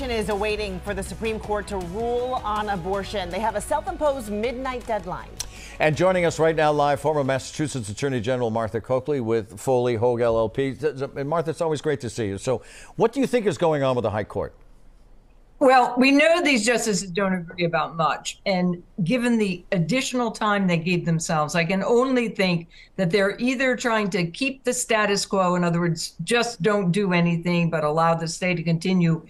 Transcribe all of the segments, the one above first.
nation is awaiting for the Supreme Court to rule on abortion. They have a self imposed midnight deadline. And joining us right now live, former Massachusetts Attorney General Martha Coakley with Foley Hoag LLP. And Martha, it's always great to see you. So, what do you think is going on with the High Court? Well, we know these justices don't agree about much. And given the additional time they gave themselves, I can only think that they're either trying to keep the status quo, in other words, just don't do anything but allow the state to continue,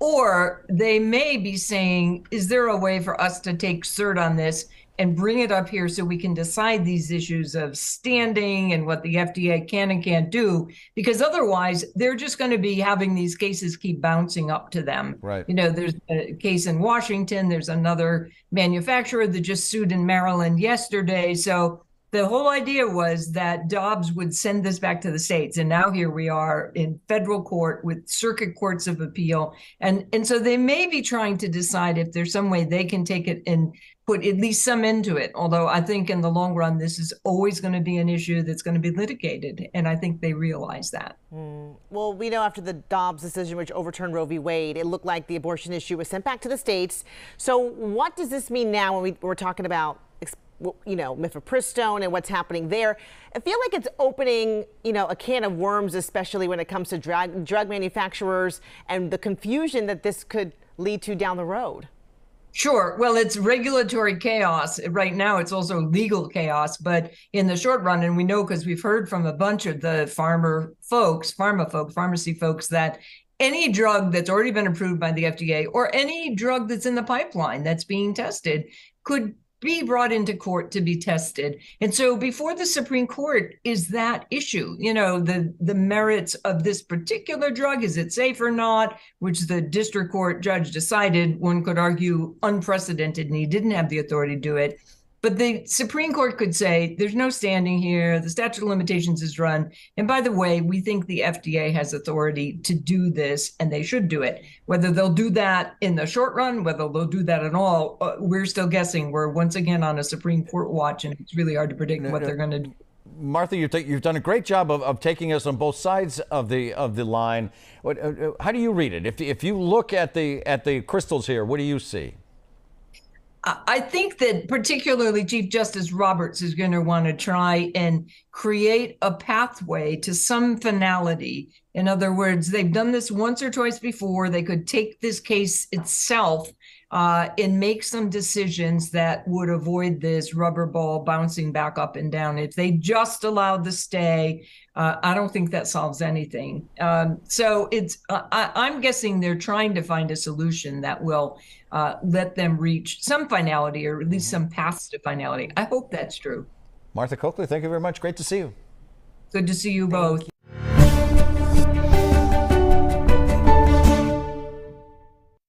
or they may be saying, is there a way for us to take cert on this and bring it up here so we can decide these issues of standing and what the FDA can and can't do because otherwise they're just going to be having these cases keep bouncing up to them. Right. You know, there's a case in Washington, there's another manufacturer that just sued in Maryland yesterday. So the whole idea was that Dobbs would send this back to the states, and now here we are in federal court with circuit courts of appeal, and and so they may be trying to decide if there's some way they can take it and put at least some into it. Although I think in the long run, this is always going to be an issue that's going to be litigated, and I think they realize that. Mm. Well, we know after the Dobbs decision, which overturned Roe v. Wade, it looked like the abortion issue was sent back to the states. So what does this mean now when we, we're talking about? You know, mifepristone and what's happening there. I feel like it's opening, you know, a can of worms, especially when it comes to drug, drug manufacturers and the confusion that this could lead to down the road. Sure. Well, it's regulatory chaos. Right now, it's also legal chaos. But in the short run, and we know because we've heard from a bunch of the farmer folks, pharma folk, pharmacy folks, that any drug that's already been approved by the FDA or any drug that's in the pipeline that's being tested could be brought into court to be tested. And so before the Supreme Court is that issue, you know, the the merits of this particular drug, is it safe or not, which the district court judge decided, one could argue unprecedented and he didn't have the authority to do it. But the Supreme Court could say there's no standing here, the statute of limitations is run. And by the way, we think the FDA has authority to do this and they should do it. Whether they'll do that in the short run, whether they'll do that at all, uh, we're still guessing. We're once again on a Supreme Court watch and it's really hard to predict what they're going to do. Martha, you've, you've, done a great job of, of, taking us on both sides of the of the line. What, uh, uh how do you read it? If, if you look at the at the crystals here, what do you see? I think that particularly Chief Justice Roberts is going to want to try and create a pathway to some finality. In other words, they've done this once or twice before. They could take this case itself uh, and make some decisions that would avoid this rubber ball bouncing back up and down. If they just allowed the stay, uh, I don't think that solves anything. Um, so it's uh, I, am guessing they're trying to find a solution that will uh, let them reach some finality or at least mm-hmm. some paths to finality. I hope that's true. Martha Coakley, thank you very much. Great to see you. Good to see you both.